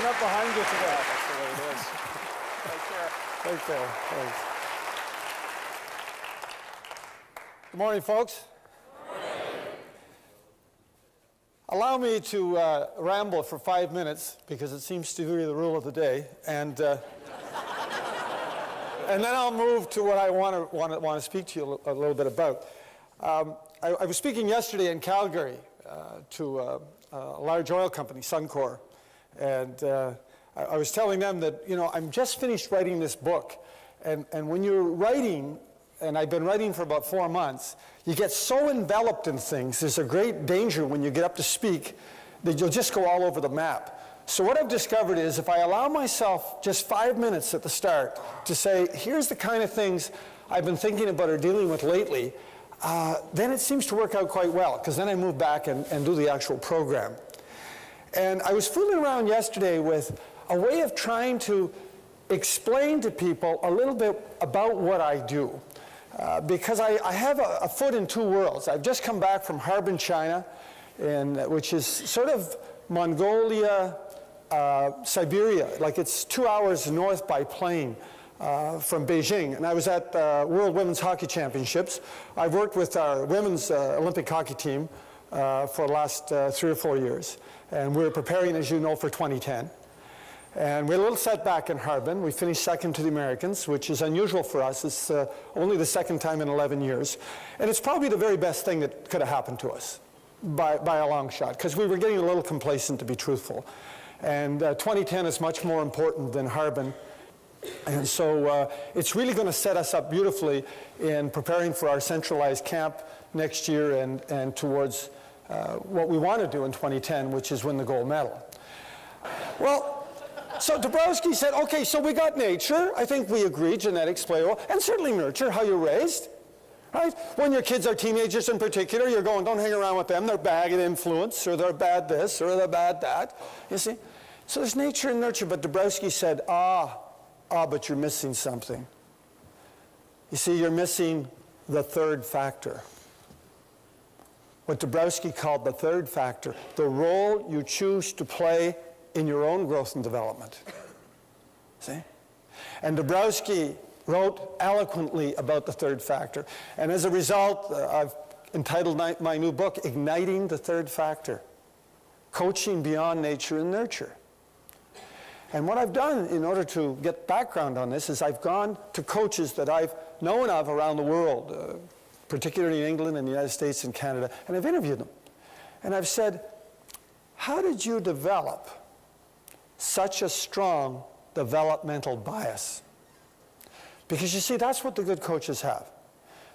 up behind you today. That's the way it is. Take care. Right there. Thanks. Good morning, folks. Allow me to uh, ramble for five minutes because it seems to be the rule of the day, and uh, and then I'll move to what I want to want to want to speak to you a, little bit about. Um, I, I, was speaking yesterday in Calgary uh, to uh, a large oil company, Suncor, and uh, I, I was telling them that you know I'm just finished writing this book, and and when you're writing and I've been writing for about four months, you get so enveloped in things, there's a great danger when you get up to speak that you'll just go all over the map. So what I've discovered is if I allow myself just five minutes at the start to say, here's the kind of things I've been thinking about or dealing with lately, uh, then it seems to work out quite well, because then I move back and, and do the actual program. And I was fooling around yesterday with a way of trying to explain to people a little bit about what I do. Uh, because I, I have a, a, foot in two worlds. I've just come back from Harbin, China, in, which is sort of Mongolia, uh, Siberia, like it's two hours north by plane. Uh, from Beijing, and I was at the World Women's Hockey Championships. I've worked with our women's uh, Olympic hockey team uh, for the last uh, three or four years, and we're preparing, as you know, for 2010. And we had a little setback in Harbin. We finished second to the Americans, which is unusual for us. It's uh, only the second time in 11 years. And it's probably the very best thing that could have happened to us by, by a long shot, because we were getting a little complacent, to be truthful. And uh, 2010 is much more important than Harbin. And so uh, it's really going to set us up beautifully in preparing for our centralized camp next year and, and towards uh, what we want to do in 2010, which is win the gold medal. Well, so Dabrowski said, okay, so we got nature. I think we agree, genetics play a role, and certainly nurture, how you're raised. Right? When your kids are teenagers in particular, you're going, don't hang around with them. They're bad at influence, or they're bad this, or they're bad that. You see? So there's nature and nurture. But Dabrowski said, ah, ah, but you're missing something. You see, you're missing the third factor. What Dabrowski called the third factor, the role you choose to play in your own growth and development. See? And Dabrowski wrote eloquently about the third factor. And as a result, uh, I've entitled my, new book, Igniting the Third Factor Coaching Beyond Nature and Nurture. And what I've done in order to get background on this is I've gone to coaches that I've known of around the world, uh, particularly in England and the United States and Canada, and I've interviewed them. And I've said, how did you develop such a strong developmental bias. Because you see, that's what the good coaches have.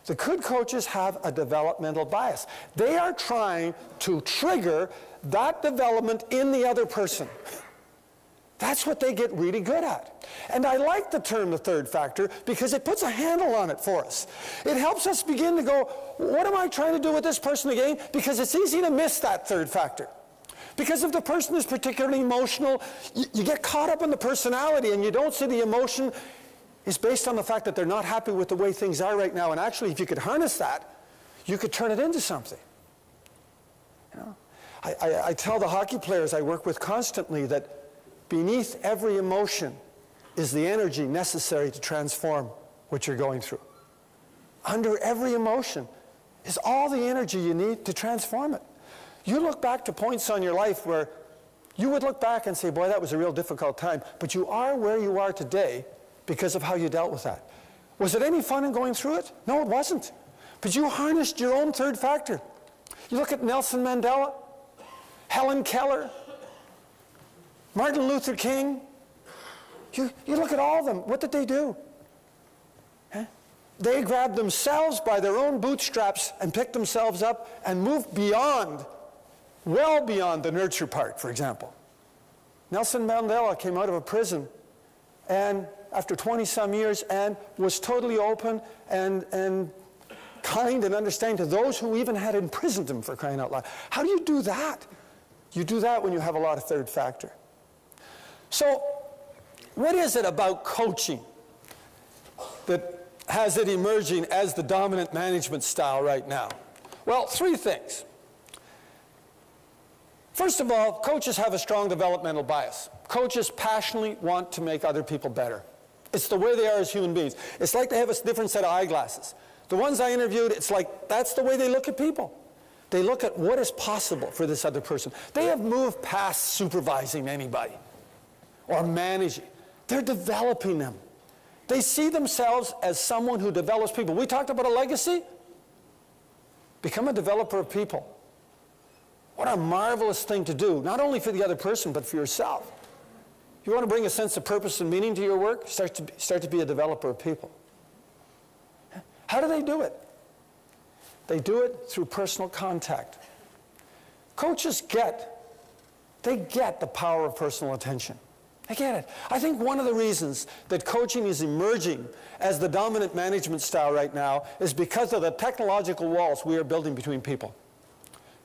The good coaches have a developmental bias. They are trying to trigger that development in the other person. That's what they get really good at. And I like the term the third factor because it puts a handle on it for us. It helps us begin to go, what am I trying to do with this person again? Because it's easy to miss that third factor. Because if the person is particularly emotional, you, you get caught up in the personality and you don't see the emotion is based on the fact that they're not happy with the way things are right now. And actually, if you could harness that, you could turn it into something. You know? I, I, I tell the hockey players I work with constantly that beneath every emotion is the energy necessary to transform what you're going through. Under every emotion is all the energy you need to transform it. You look back to points on your life where you would look back and say, boy, that was a real difficult time. But you are where you are today because of how you dealt with that. Was it any fun in going through it? No, it wasn't. But you harnessed your own third factor. You look at Nelson Mandela, Helen Keller, Martin Luther King. You, you look at all of them. What did they do? Huh? They grabbed themselves by their own bootstraps and picked themselves up and moved beyond well beyond the nurture part, for example. Nelson Mandela came out of a prison and after 20 some years and was totally open and, and kind and understanding to those who even had imprisoned him for crying out loud. How do you do that? You do that when you have a lot of third factor. So, what is it about coaching that has it emerging as the dominant management style right now? Well, three things. First of all, coaches have a strong developmental bias. Coaches passionately want to make other people better. It's the way they are as human beings. It's like they have a different set of eyeglasses. The ones I interviewed, it's like that's the way they look at people. They look at what is possible for this other person. They have moved past supervising anybody or managing. They're developing them. They see themselves as someone who develops people. We talked about a legacy. Become a developer of people. What a marvelous thing to do, not only for the other person, but for yourself. You want to bring a sense of purpose and meaning to your work? Start to be, start to be a developer of people. How do they do it? They do it through personal contact. Coaches get, they get the power of personal attention. I get it. I think one of the reasons that coaching is emerging as the dominant management style right now is because of the technological walls we are building between people.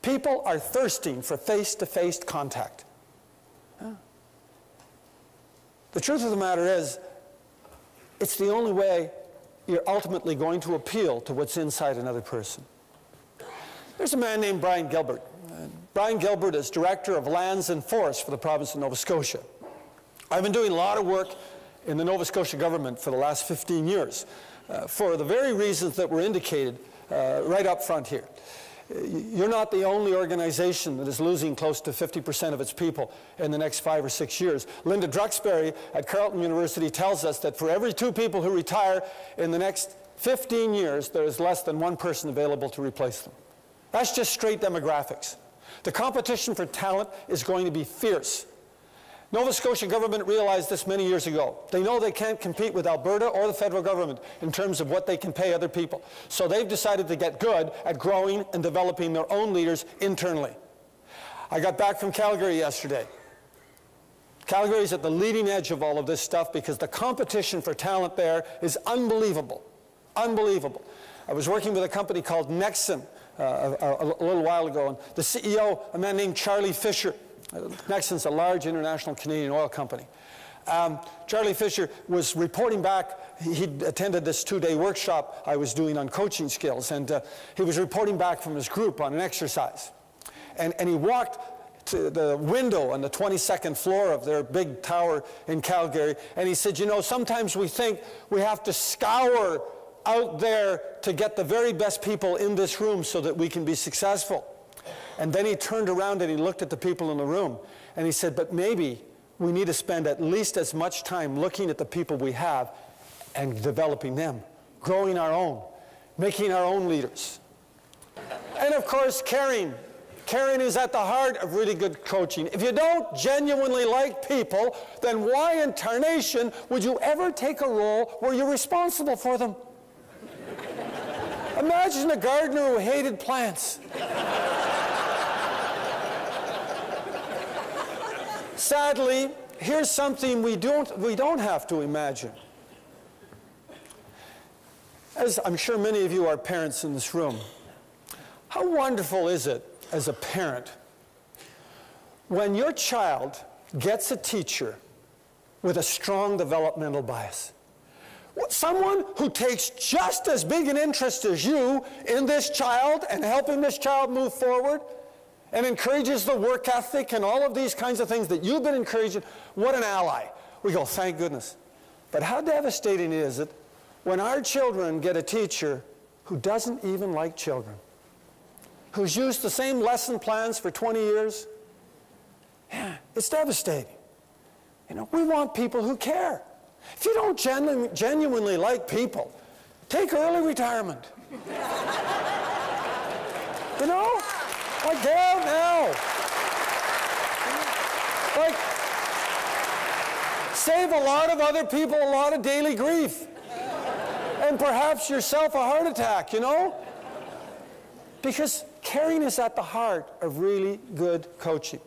People are thirsting for face-to-face -face contact. The truth of the matter is, it's the only way you're ultimately going to appeal to what's inside another person. There's a man named Brian Gilbert. Uh, Brian Gilbert is Director of Lands and Forests for the province of Nova Scotia. I've been doing a lot of work in the Nova Scotia government for the last 15 years uh, for the very reasons that were indicated uh, right up front here. You're not the only organization that is losing close to 50% of its people in the next five or six years. Linda Duxbury at Carleton University tells us that for every two people who retire in the next 15 years, there is less than one person available to replace them. That's just straight demographics. The competition for talent is going to be fierce. Nova Scotia government realized this many years ago. They know they can't compete with Alberta or the federal government in terms of what they can pay other people. So they've decided to get good at growing and developing their own leaders internally. I got back from Calgary yesterday. Calgary is at the leading edge of all of this stuff because the competition for talent there is unbelievable. Unbelievable. I was working with a company called Nexen uh, a, a, a little while ago, and the CEO, a man named Charlie Fischer, Nexen's a large international Canadian oil company. Um, Charlie Fischer was reporting back, He'd attended this two-day workshop I was doing on coaching skills, and uh, he was reporting back from his group on an exercise. And, and he walked to the window on the 22nd floor of their big tower in Calgary, and he said, you know, sometimes we think we have to scour out there to get the very best people in this room so that we can be successful. And then he turned around and he looked at the people in the room and he said, but maybe we need to spend at least as much time looking at the people we have and developing them, growing our own, making our own leaders. And of course, caring. Caring is at the heart of really good coaching. If you don't genuinely like people, then why in tarnation would you ever take a role where you're responsible for them? Imagine a gardener who hated plants. Sadly, here's something we don't, we don't have to imagine. As I'm sure many of you are parents in this room, how wonderful is it as a parent when your child gets a teacher with a strong developmental bias? Someone who takes just as big an interest as you in this child and helping this child move forward and encourages the work ethic and all of these kinds of things that you've been encouraging, what an ally. We go, thank goodness. But how devastating is it when our children get a teacher who doesn't even like children, who's used the same lesson plans for 20 years? Yeah, it's devastating. You know, we want people who care. If you don't genu genuinely like people, take early retirement. you know? Like, get out now. Like, save a lot of other people a lot of daily grief. And perhaps yourself a heart attack, you know? Because caring is at the heart of really good coaching.